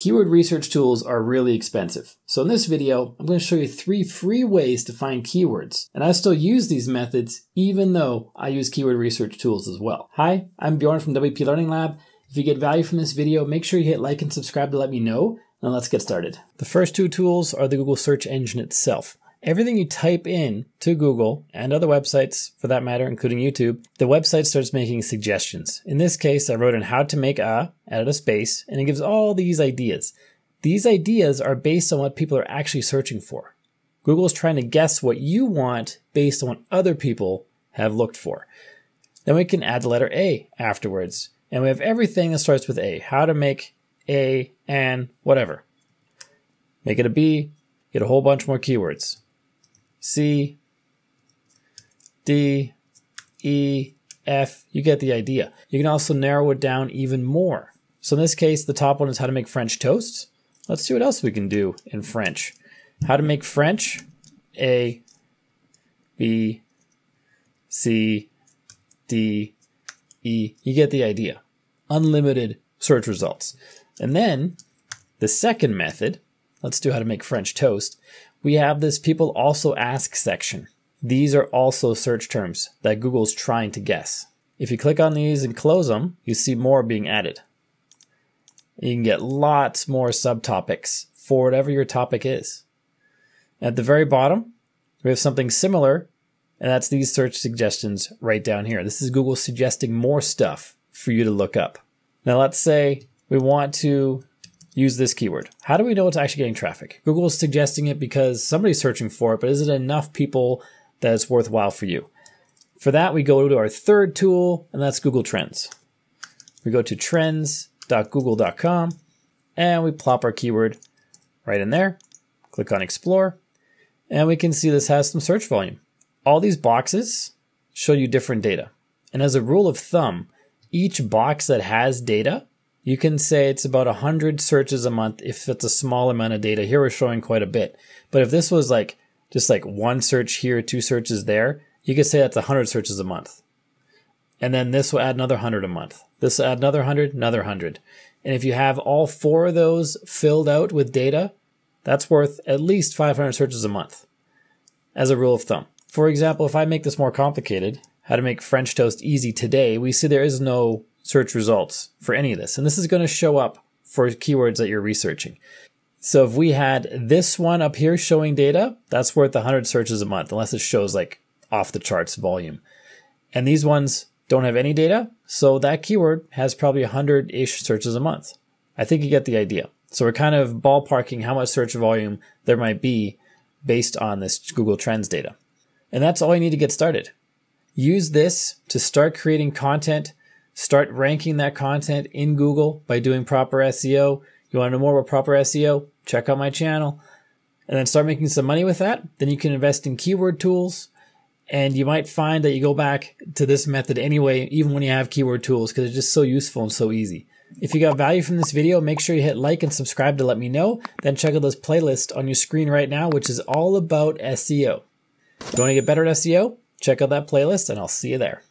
Keyword research tools are really expensive. So in this video, I'm going to show you three free ways to find keywords. And I still use these methods even though I use keyword research tools as well. Hi, I'm Bjorn from WP Learning Lab. If you get value from this video, make sure you hit like and subscribe to let me know. Now let's get started. The first two tools are the Google search engine itself. Everything you type in to Google and other websites for that matter, including YouTube, the website starts making suggestions. In this case, I wrote in how to make a, added a space, and it gives all these ideas. These ideas are based on what people are actually searching for. Google is trying to guess what you want based on what other people have looked for. Then we can add the letter A afterwards. And we have everything that starts with A. How to make A and whatever. Make it a B, get a whole bunch more keywords. C, D, E, F, you get the idea. You can also narrow it down even more. So in this case, the top one is how to make French toast. Let's see what else we can do in French. How to make French, A, B, C, D, E. You get the idea. Unlimited search results. And then the second method, let's do how to make French toast we have this people also ask section. These are also search terms that Google's trying to guess. If you click on these and close them, you see more being added. You can get lots more subtopics for whatever your topic is. At the very bottom, we have something similar, and that's these search suggestions right down here. This is Google suggesting more stuff for you to look up. Now let's say we want to use this keyword. How do we know it's actually getting traffic? Google is suggesting it because somebody's searching for it, but is it enough people that it's worthwhile for you? For that, we go to our third tool, and that's Google Trends. We go to trends.google.com and we plop our keyword right in there. Click on Explore, and we can see this has some search volume. All these boxes show you different data. And as a rule of thumb, each box that has data you can say it's about 100 searches a month if it's a small amount of data. Here we're showing quite a bit. But if this was like just like one search here, two searches there, you could say that's 100 searches a month. And then this will add another 100 a month. This will add another 100, another 100. And if you have all four of those filled out with data, that's worth at least 500 searches a month as a rule of thumb. For example, if I make this more complicated, how to make French toast easy today, we see there is no search results for any of this. And this is going to show up for keywords that you're researching. So if we had this one up here showing data, that's worth 100 searches a month, unless it shows like off the charts volume. And these ones don't have any data, so that keyword has probably 100 ish searches a month. I think you get the idea. So we're kind of ballparking how much search volume there might be based on this Google Trends data. And that's all you need to get started. Use this to start creating content Start ranking that content in Google by doing proper SEO. You want to know more about proper SEO? Check out my channel. And then start making some money with that. Then you can invest in keyword tools. And you might find that you go back to this method anyway, even when you have keyword tools, because it's just so useful and so easy. If you got value from this video, make sure you hit like and subscribe to let me know. Then check out this playlist on your screen right now, which is all about SEO. If you want to get better at SEO? Check out that playlist and I'll see you there.